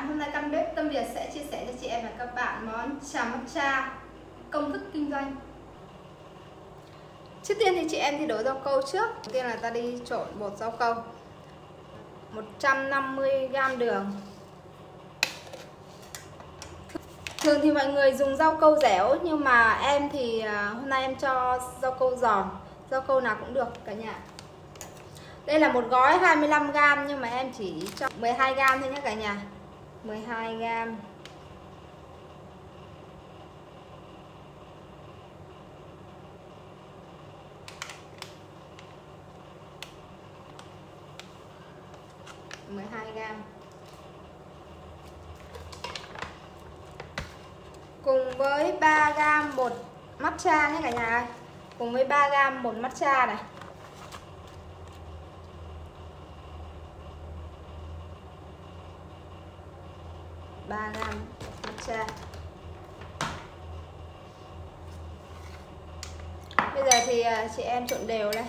bạn, hôm nay căn bếp Tâm Việt sẽ chia sẻ cho chị em và các bạn món trà matcha công thức kinh doanh. Trước tiên thì chị em thì đổ rau câu trước. Đầu tiên là ta đi trộn bột rau câu. 150g đường. Thường thì mọi người dùng rau câu dẻo nhưng mà em thì à, hôm nay em cho rau câu giòn. Rau câu nào cũng được cả nhà. Đây là một gói 25g nhưng mà em chỉ cho 12g thôi nhé cả nhà 12g mười hai gram. Cùng với 3 gram bột matcha nhé cả nhà ơi. Cùng với 3 gram bột matcha này. 3 gram matcha. Bây giờ thì à, chị em trộn đều đây.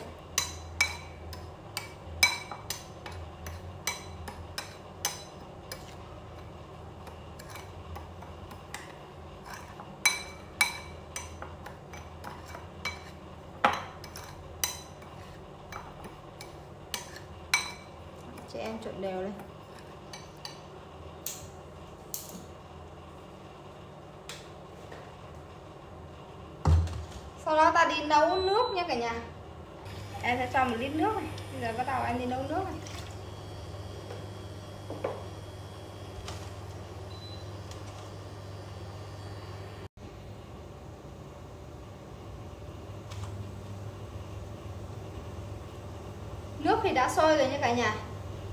Chị em trộn đều lên sau đó ta đi nấu nước nha cả nhà. Em sẽ cho một lít nước này. Bây giờ bắt đầu em đi nấu nước này. Nước thì đã sôi rồi nha cả nhà.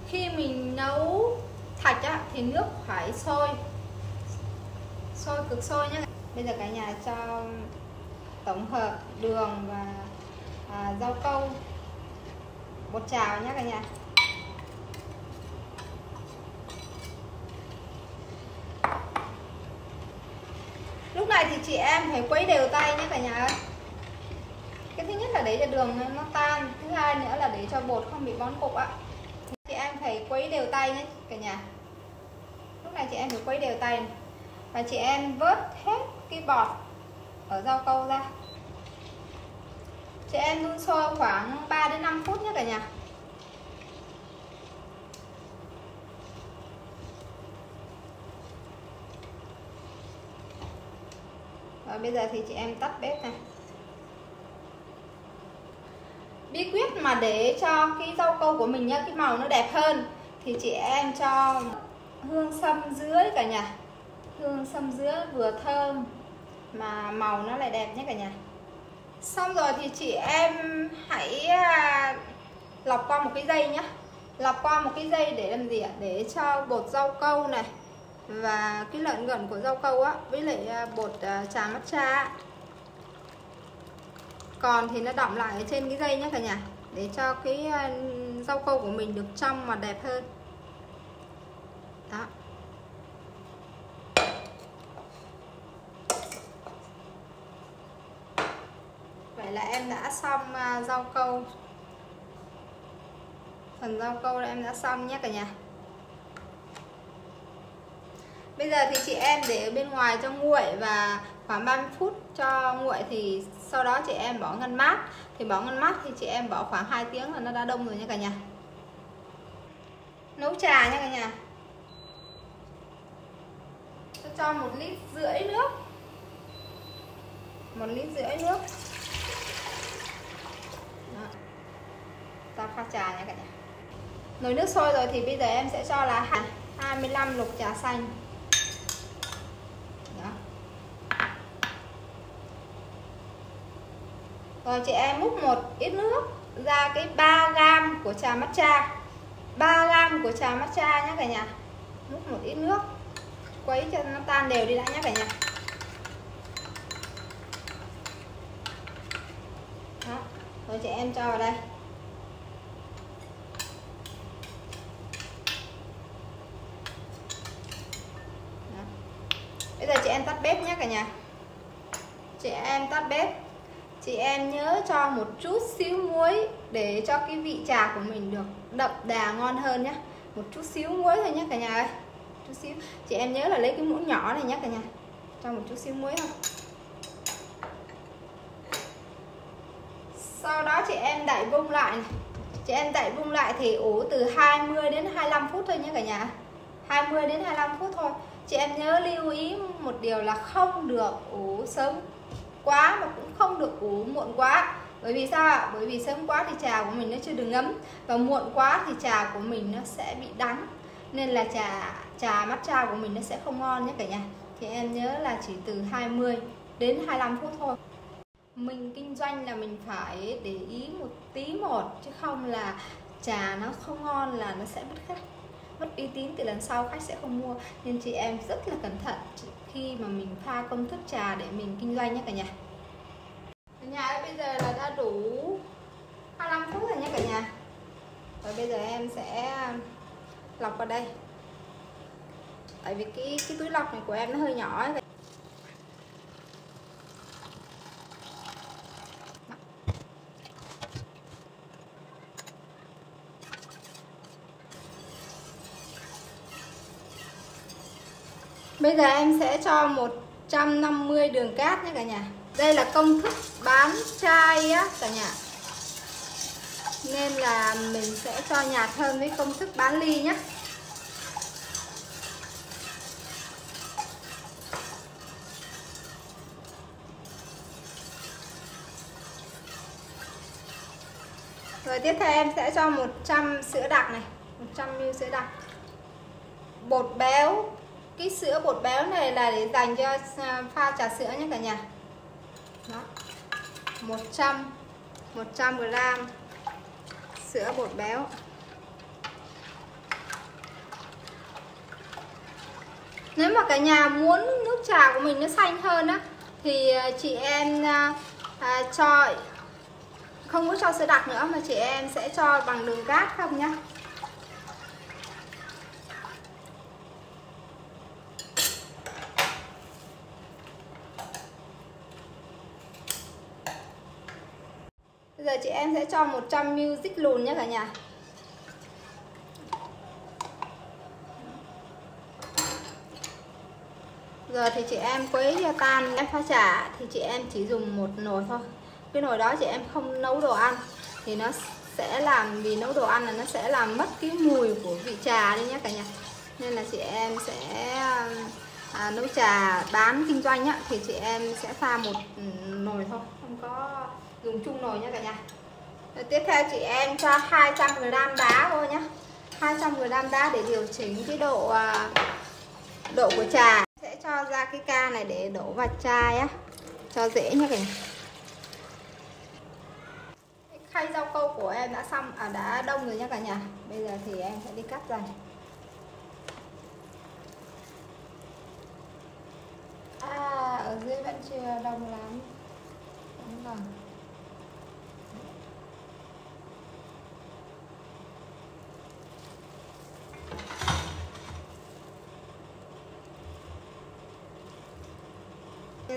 Khi mình nấu thạch á, thì nước phải sôi. Sôi cực sôi nhé bây giờ cả nhà cho tổng hợp đường và à, rau câu. Bột chào nhé cả nhà. Lúc này thì chị em phải quấy đều tay nhé cả nhà ơi. Cái thứ nhất là để cho đường nó tan thứ hai nữa là để cho bột không bị bón cục ạ. Chị em phải quấy đều tay nhé cả nhà. Lúc này chị em phải quấy đều tay này. và chị em vớt hết cái bọt ở rau câu ra chị em đun sôi khoảng 3 đến 5 phút nhé cả nhà. Rồi bây giờ thì chị em tắt bếp này. Bí quyết mà để cho cái rau câu của mình nhá, cái màu nó đẹp hơn, thì chị em cho hương sâm dưới cả nhà. Hương sâm dứa vừa thơm mà màu nó lại đẹp nhé cả nhà xong rồi thì chị em hãy à, lọc qua một cái dây nhé lọc qua một cái dây để làm gì ạ? Để cho bột rau câu này và cái lợn gần của rau câu á, với lại à, bột trà trà matcha còn thì nó đọng lại ở trên cái dây nhé cả nhà, để cho cái à, rau câu của mình được trong và đẹp hơn đó vậy là em đã xong à, rau câu. Phần rau câu là em đã xong nhé cả nhà. Bây giờ thì chị em để ở bên ngoài cho nguội và khoảng 30 phút cho nguội thì sau đó chị em bỏ ngăn mát. Thì bỏ ngăn mát thì chị em bỏ khoảng 2 tiếng là nó đã đông rồi nha cả nhà. Nấu trà nha cả nhà. Tôi cho một lít rưỡi nước. Một lít rưỡi nước. Ta pha trà nha cả nhà. Nồi nước sôi rồi thì bây giờ em sẽ cho là 25 lục trà xanh. Đó. rồi chị em múc một ít nước ra cái 3 gram của trà matcha. 3 gram của trà matcha nhé cả nhà. Múc một ít nước, quấy cho nó tan đều đi đã nhé cả nhà. Đó. rồi chị em cho vào đây bây giờ chị em tắt bếp nhé cả nhà. Chị em tắt bếp. Chị em nhớ cho một chút xíu muối để cho cái vị trà của mình được đậm đà ngon hơn nhé một chút xíu muối thôi nhé cả nhà ơi. Chút xíu. Chị em nhớ là lấy cái muỗng nhỏ này nhé cả nhà. Cho một chút xíu muối thôi. Sau đó chị em đậy vung lại này. chị em đậy vung lại thì ủ từ 20 đến 25 phút thôi nhé cả nhà. 20 đến 25 phút thôi chị em nhớ lưu ý một điều là không được ủ sớm quá mà cũng không được ủ muộn quá. Bởi vì sao ạ? Bởi vì sớm quá thì trà của mình nó chưa được ngấm và muộn quá thì trà của mình nó sẽ bị đắng. Nên là trà trà matcha của mình nó sẽ không ngon nhé cả nhà. Thì em nhớ là chỉ từ 20 đến 25 phút thôi. Mình kinh doanh là mình phải để ý một tí một, chứ không là trà nó không ngon là nó sẽ mất khách mất uy tín thì lần sau khách sẽ không mua. Nên chị em rất là cẩn thận khi mà mình pha công thức trà để mình kinh doanh nhé cả nhà. Cả nhà ơi, bây giờ là đã đủ 25 phút rồi nhé cả nhà. Và bây giờ em sẽ lọc vào đây. Tại vì cái cái túi lọc này của em nó hơi nhỏ ấy. Bây giờ em sẽ cho 150 đường cát nhé cả nhà. Đây là công thức bán chai á cả nhà. Nên là mình sẽ cho nhạt hơn với công thức bán ly nhé. Rồi tiếp theo em sẽ cho 100 sữa đặc này 100ml sữa đặc. Bột béo cái sữa bột béo này là để dành cho à, pha trà sữa nhé cả nhà. Đó. 100 100 g sữa bột béo. Nếu mà cả nhà muốn nước trà của mình nó xanh hơn á thì à, chị em à, à, cho không có cho sữa đặc nữa mà chị em sẽ cho bằng đường cát không nhá. Giờ chị em sẽ cho 100ml dích lùn nhé cả nhà. Giờ thì chị em quấy cho tan em pha trà thì chị em chỉ dùng một nồi thôi. Cái nồi đó chị em không nấu đồ ăn Thì nó sẽ làm, vì nấu đồ ăn là nó sẽ làm mất cái mùi của vị trà đi nhé cả nhà. Nên là chị em sẽ à, nấu trà bán kinh doanh á, thì chị em sẽ pha một ừ, nồi thôi Không có dùng chung nồi nha cả nhà. Rồi tiếp theo chị em cho 200g đá thôi nhá. 200g đá để điều chỉnh cái độ à, độ của trà. Sẽ cho ra cái ca này để đổ vào chai á, cho dễ nhá cả nhà. Khay rau câu của em đã xong à đã đông rồi nhá cả nhà. Bây giờ thì em sẽ đi cắt ra. À ở dưới vẫn chưa đông lắm. Đúng rồi.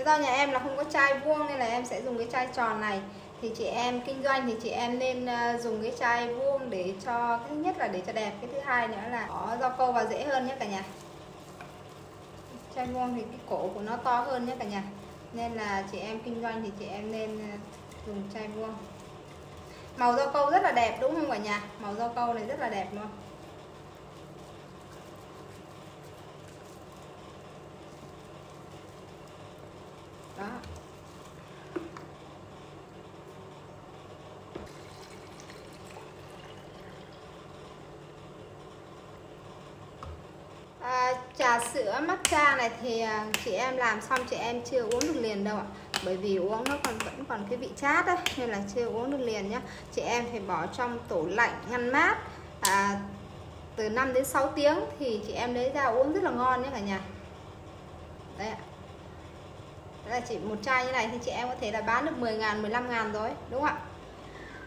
Do nhà em là không có chai vuông nên là em sẽ dùng cái chai tròn này. Thì chị em kinh doanh thì chị em nên ờ, dùng cái chai vuông để cho cái thứ nhất là để cho đẹp, cái thứ hai nữa là có rau câu vào dễ hơn nhé cả nhà. Chai vuông thì cái cổ của nó to hơn nhé cả nhà. Nên là chị em kinh doanh thì chị em nên ờ, dùng chai vuông. Màu rau câu rất là đẹp, đúng không cả nhà? Màu rau câu này rất là đẹp luôn đó à, trà sữa matcha này thì à, chị em làm xong chị em chưa uống được liền đâu ạ. Bởi vì uống nó còn vẫn còn cái vị chát đấy nên là chưa uống được liền nhá. Chị em phải bỏ trong tủ lạnh ngăn mát à, từ 5 đến 6 tiếng thì chị em lấy ra uống rất là ngon nhé cả nhà. Đấy ạ. Là chỉ một chai như này thì chị em có thể là bán được 10 ngàn 15 ngàn rồi đúng không ạ?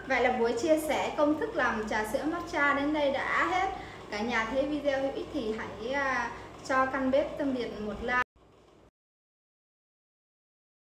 Vậy là buổi chia sẻ công thức làm trà sữa matcha đến đây đã hết. Cả nhà thấy video hữu ích thì hãy uh, cho căn bếp tâm điện một la.